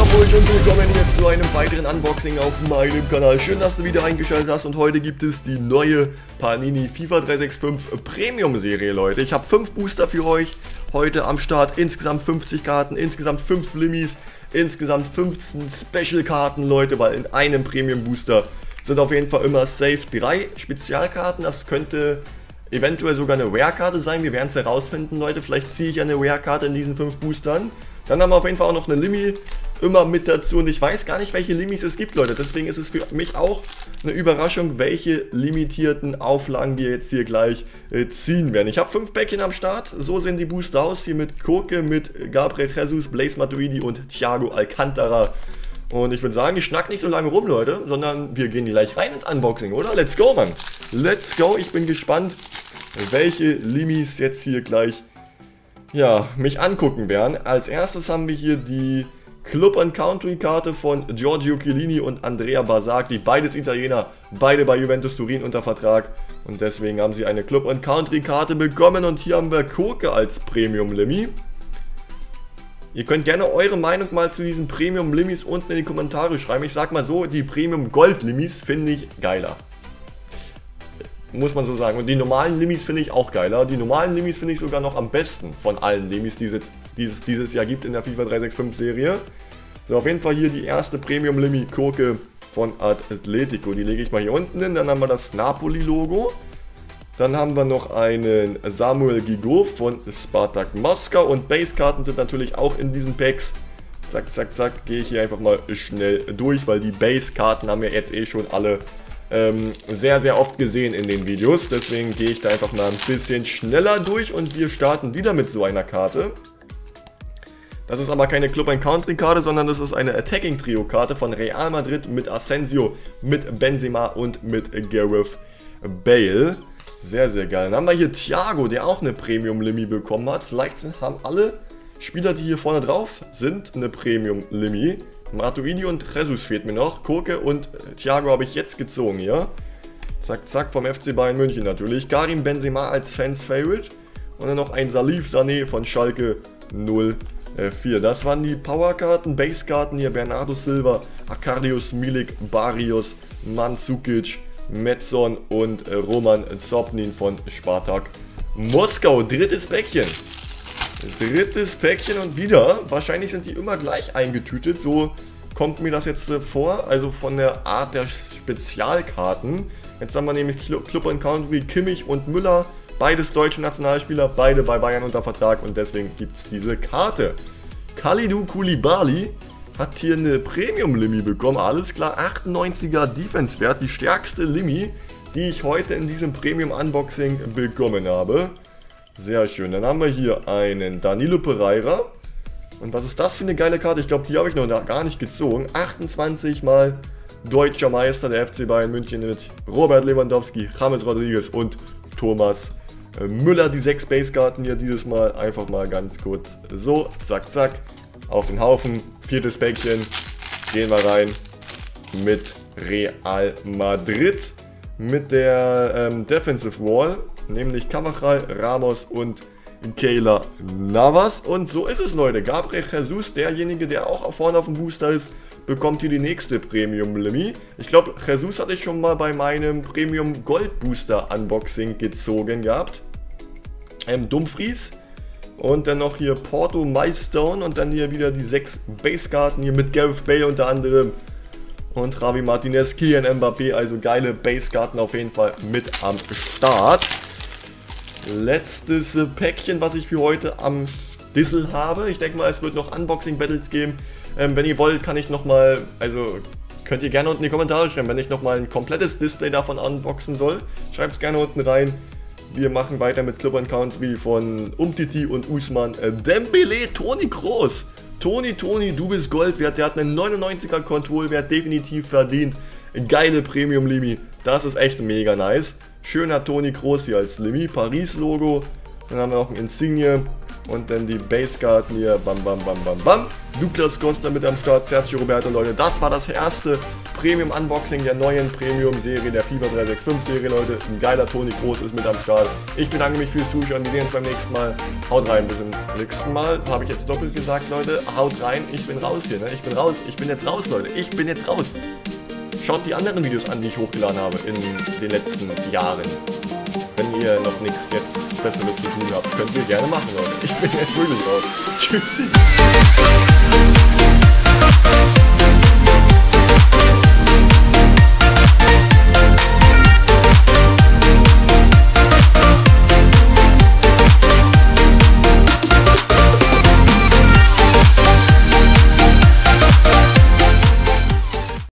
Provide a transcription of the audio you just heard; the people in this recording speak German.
euch und willkommen hier zu einem weiteren Unboxing auf meinem Kanal. Schön, dass du wieder eingeschaltet hast und heute gibt es die neue Panini FIFA 365 Premium Serie, Leute. Ich habe 5 Booster für euch heute am Start. Insgesamt 50 Karten, insgesamt 5 Limis, insgesamt 15 Special Karten, Leute, weil in einem Premium Booster sind auf jeden Fall immer safe 3 Spezialkarten. Das könnte eventuell sogar eine Rare-Karte sein. Wir werden es herausfinden, Leute. Vielleicht ziehe ich eine Rare-Karte in diesen 5 Boostern. Dann haben wir auf jeden Fall auch noch eine Limi immer mit dazu und ich weiß gar nicht, welche Limis es gibt, Leute. Deswegen ist es für mich auch eine Überraschung, welche limitierten Auflagen wir jetzt hier gleich äh, ziehen werden. Ich habe fünf Päckchen am Start. So sehen die Booster aus. Hier mit Koke, mit Gabriel Jesus, Blaze Matuidi und Thiago Alcantara. Und ich würde sagen, ich schnack nicht so lange rum, Leute, sondern wir gehen gleich rein ins Unboxing, oder? Let's go, Mann. Let's go. Ich bin gespannt, welche Limis jetzt hier gleich ja, mich angucken werden. Als erstes haben wir hier die Club and Country Karte von Giorgio Chiellini und Andrea Basacchi, beides Italiener, beide bei Juventus Turin unter Vertrag und deswegen haben sie eine Club and Country Karte bekommen und hier haben wir Koke als Premium Limi. Ihr könnt gerne eure Meinung mal zu diesen Premium Limis unten in die Kommentare schreiben. Ich sag mal so, die Premium Gold Limis finde ich geiler. Muss man so sagen. Und die normalen Limis finde ich auch geiler. Die normalen Limis finde ich sogar noch am besten von allen Limis, die es dieses, dieses Jahr gibt in der FIFA 365 Serie. So, auf jeden Fall hier die erste Premium Limi Kurke von Atletico. Die lege ich mal hier unten hin. Dann haben wir das Napoli-Logo. Dann haben wir noch einen Samuel Gigot von Spartak Moskau. Und Basekarten sind natürlich auch in diesen Packs. Zack, zack, zack, gehe ich hier einfach mal schnell durch, weil die Base-Karten haben wir jetzt eh schon alle ähm, sehr, sehr oft gesehen in den Videos. Deswegen gehe ich da einfach mal ein bisschen schneller durch und wir starten wieder mit so einer Karte. Das ist aber keine Club Country Karte, sondern das ist eine Attacking Trio Karte von Real Madrid mit Asensio, mit Benzema und mit Gareth Bale. Sehr, sehr geil. Dann haben wir hier Thiago, der auch eine Premium Limi bekommen hat. Vielleicht haben alle Spieler, die hier vorne drauf sind, eine Premium Limi. Matuidi und Jesus fehlt mir noch. Kurke und Thiago habe ich jetzt gezogen hier. Zack, zack, vom FC Bayern München natürlich. Karim Benzema als Fans Favorite. Und dann noch ein Salif Sané von Schalke 0 4. Das waren die Powerkarten, Basekarten hier. Bernardo Silva, Akardius Milik, Barrios, Mandzukic, Metzon und äh, Roman Zopnin von Spartak Moskau. Drittes Päckchen. Drittes Päckchen und wieder. Wahrscheinlich sind die immer gleich eingetütet. So kommt mir das jetzt äh, vor. Also von der Art der Spezialkarten. Jetzt haben wir nämlich Club und Country, Kimmich und Müller. Beides deutsche Nationalspieler, beide bei Bayern unter Vertrag und deswegen gibt es diese Karte. Khalidou Koulibaly hat hier eine Premium-Limi bekommen. Alles klar, 98er Defense-Wert, die stärkste Limi, die ich heute in diesem Premium-Unboxing bekommen habe. Sehr schön. Dann haben wir hier einen Danilo Pereira. Und was ist das für eine geile Karte? Ich glaube, die habe ich noch gar nicht gezogen. 28 mal deutscher Meister der FC Bayern München mit Robert Lewandowski, James Rodriguez und Thomas Müller die sechs Basekarten hier dieses Mal einfach mal ganz kurz so, zack, zack, auf den Haufen. Viertes Päckchen, gehen wir rein mit Real Madrid, mit der ähm, Defensive Wall, nämlich Cavachal, Ramos und Kayla Navas. Und so ist es, Leute. Gabriel Jesus, derjenige, der auch vorne auf dem Booster ist, bekommt hier die nächste Premium Limi. Ich glaube, Jesus hatte ich schon mal bei meinem Premium Gold Booster Unboxing gezogen gehabt. Ähm, Dumfries. Und dann noch hier Porto Milestone und dann hier wieder die sechs Basekarten hier mit Gareth Bale unter anderem. Und Ravi Martinez, Kylian Mbappé, also geile Basekarten auf jeden Fall mit am Start. Letztes Päckchen, was ich für heute am Dissel habe. Ich denke mal, es wird noch Unboxing-Battles geben. Ähm, wenn ihr wollt, kann ich nochmal, also könnt ihr gerne unten in die Kommentare schreiben, wenn ich nochmal ein komplettes Display davon unboxen soll. Schreibt es gerne unten rein. Wir machen weiter mit Club Country von Umtiti und Usman äh, Dembele, Toni Kroos. Toni, Toni, du bist Gold wert. Der hat einen 99er Kontrollwert, definitiv verdient. Geile Premium Limi. Das ist echt mega nice. Schöner Toni Kroos hier als Limi. Paris-Logo. Dann haben wir noch ein Insigne. Und dann die Baseguard mir, bam, bam, bam, bam, bam. Douglas Costa mit am Start, Sergio Roberto, Leute. Das war das erste Premium-Unboxing der neuen Premium-Serie, der FIFA 365-Serie, Leute. Ein geiler Toni Groß ist mit am Start. Ich bedanke mich fürs Zuschauen. Wir sehen uns beim nächsten Mal. Haut rein, bis zum nächsten Mal. Das habe ich jetzt doppelt gesagt, Leute. Haut rein. Ich bin raus hier, ne? Ich bin raus. Ich bin jetzt raus, Leute. Ich bin jetzt raus. Schaut die anderen Videos an, die ich hochgeladen habe in den letzten Jahren. Wenn ihr noch nichts jetzt Besseres zu tun habt, könnt ihr gerne machen, Leute. Ich bin jetzt wirklich raus. Tschüssi.